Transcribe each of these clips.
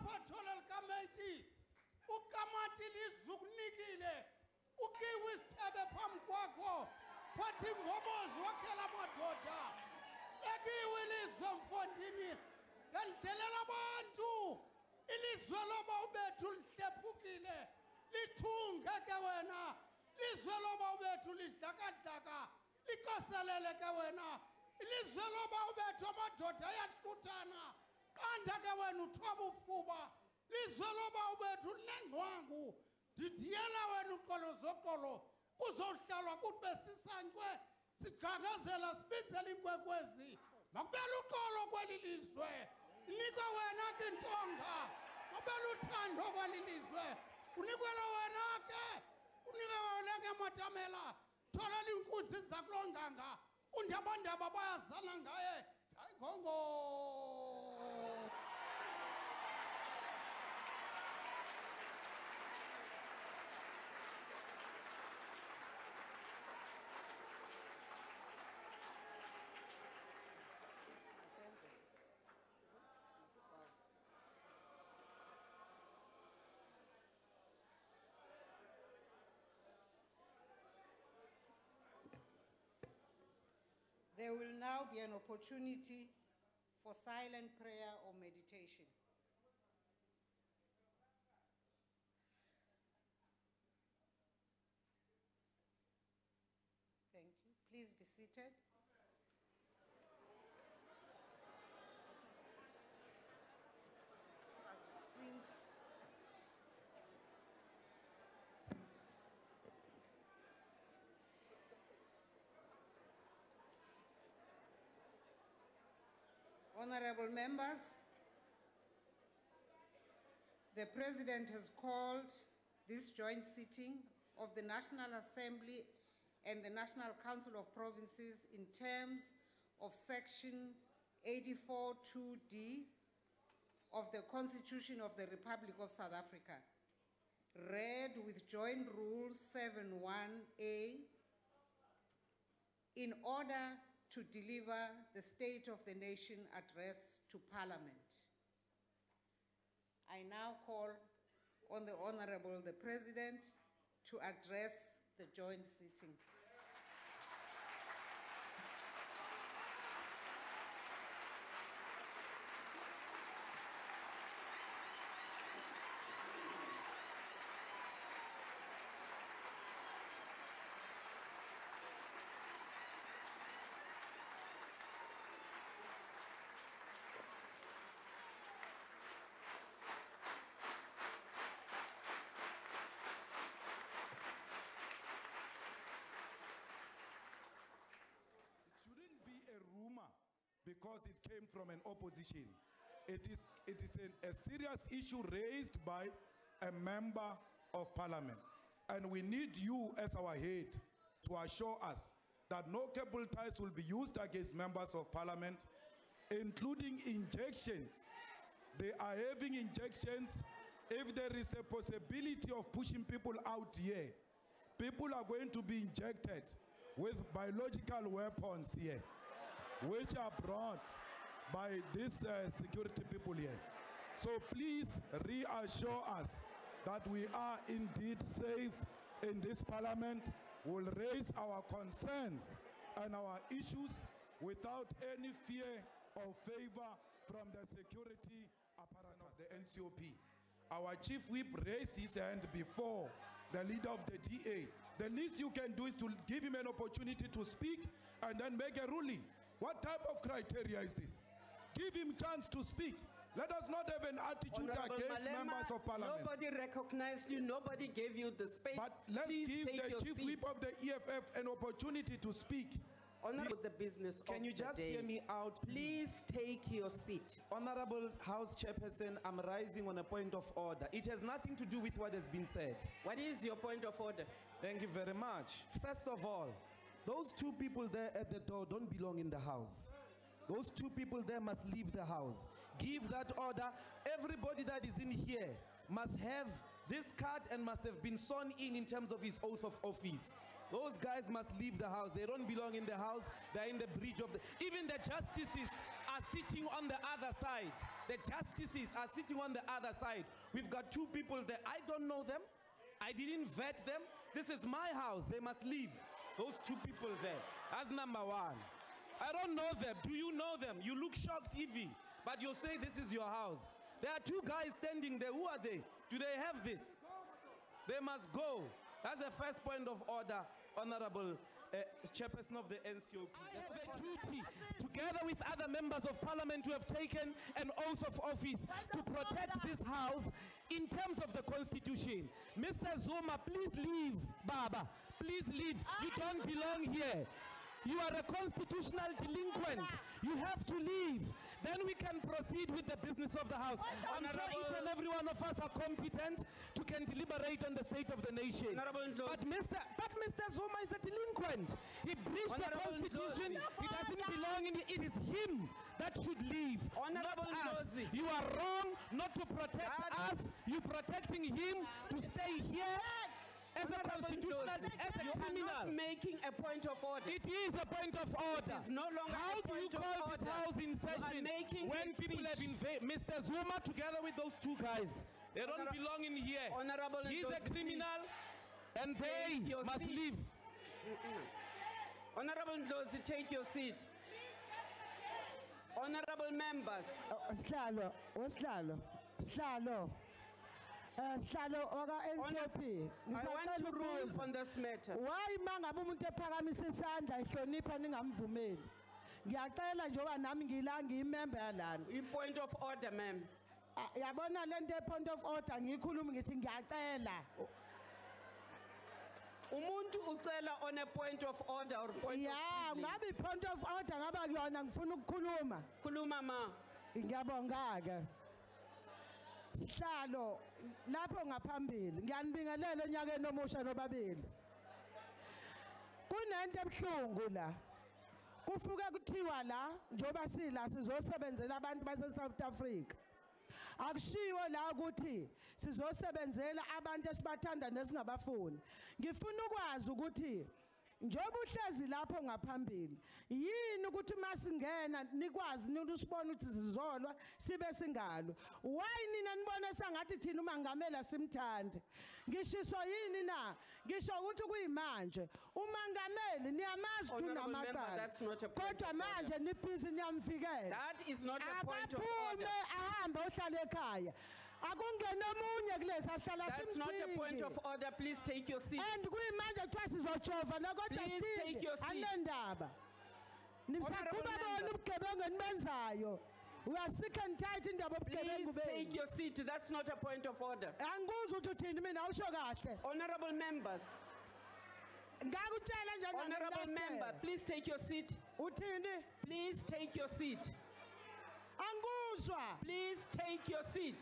aphathola likameti ukamati lizukunikile ukiwe isithebe phambi kwakho phathi ngobozi wakhela madoda ekiwe ilizwe mfondini ngendlelela abantu. Ilizwe loba ubethu lihlephukile lithunge ke wena. Ilizwe loba ubethu lidlakadlaka likoselele ke wena. Ilizwe loba ubethu amadoda ayahluthana qanda ke wena uthoba ufuba lizwe loba ubethu linengcwangu ndidiyela wena uxolo zoxolo kuzohlalwa kuthi besisankwe sigangazela sibinzela iinkwekwezi makubele uxolo kweli lizwe. Inikwe wena ke ntonga. Makubele uthando kweli lizwe. Unikwela wena ke. Unike wena ke matamela tholela iinkunzi zakuloo nganga. Undabandaba bayazana ngaye. Hayi gongo. There will now be an opportunity for silent prayer or meditation. Thank you. Please be seated. Honorable members, the President has called this joint sitting of the National Assembly and the National Council of Provinces in terms of Section 84.2D of the Constitution of the Republic of South Africa, read with Joint Rule 71A in order to deliver the State of the Nation address to Parliament. I now call on the Honorable the President to address the joint sitting. It shouldn't be a rumor because it came from an opposition. It is, it is a serious issue raised by a member of parliament. And we need you as our head to assure us that no cable ties will be used against members of parliament, including injections. They are having injections. If there is a possibility of pushing people out here, people are going to be injected with biological weapons here, which are brought by these uh, security people here. So please reassure us that we are indeed safe in this parliament. We'll raise our concerns and our issues without any fear or favor from the security apparatus of the NCOP. Our chief whip raised his hand before the leader of the DA. The least you can do is to give him an opportunity to speak and then make a ruling. What type of criteria is this? Give him chance to speak. Let us not have an attitude Honorable against Malema, members of parliament. Nobody recognized you, nobody gave you the space. But let's Please give take the your chief seat. whip of the EFF an opportunity to speak. Honorable, the business Can of you the just day. hear me out, Please take your seat. Honorable House Chairperson, I'm rising on a point of order. It has nothing to do with what has been said. What is your point of order? Thank you very much. First of all, those two people there at the door don't belong in the house. Those two people there must leave the house. Give that order. Everybody that is in here must have this card and must have been sworn in in terms of his oath of office. Those guys must leave the house. They don't belong in the house. They're in the bridge of the. Even the justices are are sitting on the other side. The justices are sitting on the other side. We've got two people there. I don't know them. I didn't vet them. This is my house. They must leave. Those two people there. That's number one. I don't know them. Do you know them? You look shocked, Evie. But you say this is your house. There are two guys standing there. Who are they? Do they have this? They must go. That's the first point of order, Honorable uh, Chairperson of the NCOP. It's the duty, together with other members of parliament who have taken an oath of office to protect this house in terms of the constitution. Mr. Zuma, please leave, Baba. Please leave. You don't belong here. You are a constitutional delinquent. You have to leave. Then we can proceed with the business of the house. I'm sure each and every one of us are competent to can deliberate on the state of the nation. But Mr. But Mr. Zuma is a delinquent. He breached the constitution. He doesn't belong in it. It is him that should leave. Honorable not us. You are wrong not to protect us. You protecting him to stay here as a Honorable constitutional, as a you are criminal. not making a point of order. It is a point of order. is no longer How a do you call this order. house in session when hate people have speech. invaded? Mr. Zuma, together with those two guys, they don't Honora- belong in here. Honorable He's a Ndlozi, criminal, and they your must seat. leave. Honorable Ndlozi, take your seat. Honorable members, oh, Sihlalo, osihlalo, sihlalo. Eh sihlalo oka NCP. I want Ngisacela to rule ukubuza. on this matter. Why mangabe umuntu ephakamisa isandla ehlonipha ningamvumeli? Ngiyacela njengoba nami ngila ngiyimember yalana. I-point of order, ma'am. Ah, Yabona lento e-point of order ngiyikhuluma ngithi ngiyacela. Umuntu ucela on a point of order or point Ya, of privilege. ngabe i-point of order ngaba kuyona ngifuna ukukhuluma. Khuluma ma. Ngiyabonga ke. Sihlalo lapho ngaphambili ngiyanibingelela onyakeni omusha nobabili. Kunento ebhlungu la. Kufuke kuthiwa la njoba sila sizosebenzela abantu base South Africa. Akushiwo la ukuthi sizosebenzela abantu esibathanda nesingabafuni. Ngifuna ukwazi ukuthi njoba uhlezi lapho ngaphambili. Yini ukuthi masingena nikwazi nithi usibona ukuthi sizolwa sibe singalo? Why nina nibona sangathi thina umangamela simthande? Ngishiso yini na? Ngisho ukuthi kuyimanje. Umangameli niyamazi Honorable member, unamacala. that's not a point kodwa of manje nibhizi niyamvikela That is not a point of akaphume order. ahambe ohlala ekhaya. Akungena omunye kulesi asihlala That's not a point of order. Please take your seat. and kuyimanje kuthiwa sizojova nakodwa Please take your seat. anendaba nimsaqhuba Honorable bona member. ubugebengu enibenzayo we are sick and tight indaba obugebengu Please take your seat. That's not a point of order. angikuzwa ukuthi uthini mina awusho kahle Honorable members, honorable member, please take your seat. Please take your seat. Please take your seat.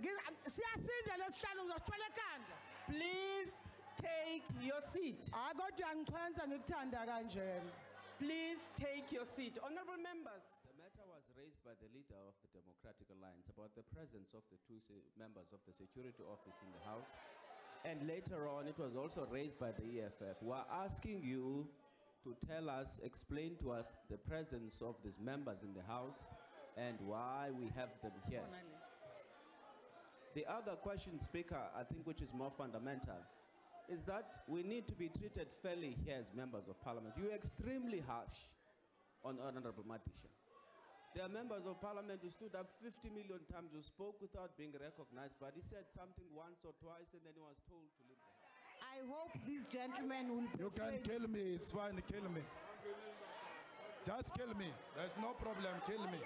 Ngiza- siyasinda lesihlalo ngizosithwala ekhanda Please take your seat. hayi kodwa ngichwenza ngikuthanda kanjena Please take your seat. Honorable members, The matter was raised by the leader of the Democratic Alliance about the presence of the two members of the security office in the House. And later on, it was also raised by the EFF. We are asking you to tell us, explain to us the presence of these members in the House and why we have them here. The other question, Speaker, I think which is more fundamental, is that we need to be treated fairly here as members of parliament. You're extremely harsh on Honorable Madisha. There are members of parliament who stood up 50 million times, who spoke without being recognized, but he said something once or twice and then he was told to leave the house. I hope these gentlemen will You can persuade kill me, it's fine, kill me. Just kill me, there's no problem, kill me.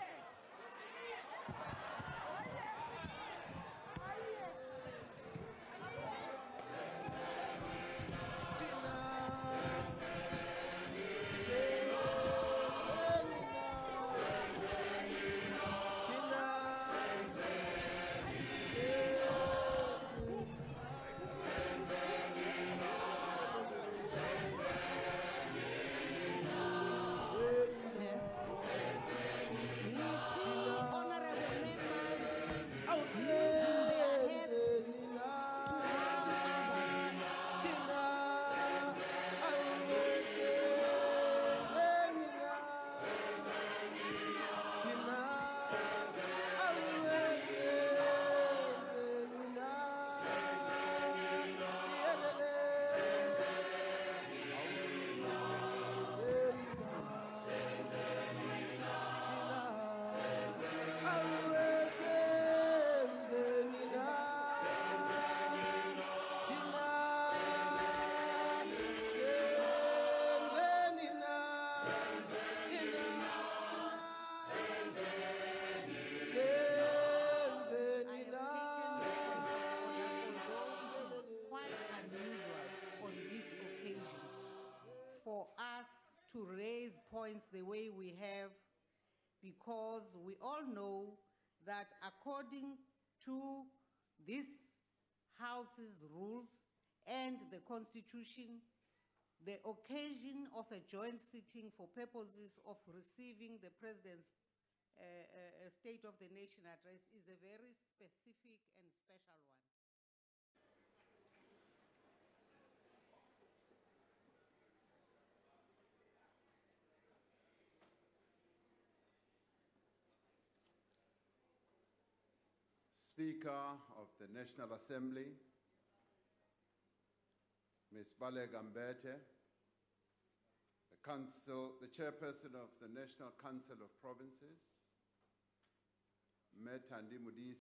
Points the way we have because we all know that according to this House's rules and the Constitution, the occasion of a joint sitting for purposes of receiving the President's uh, uh, uh, State of the Nation address is a very specific and special one. Speaker of the National Assembly, Ms. Baleka Mbete, the Council, the Chairperson of the National Council of Provinces, Methandi Modise,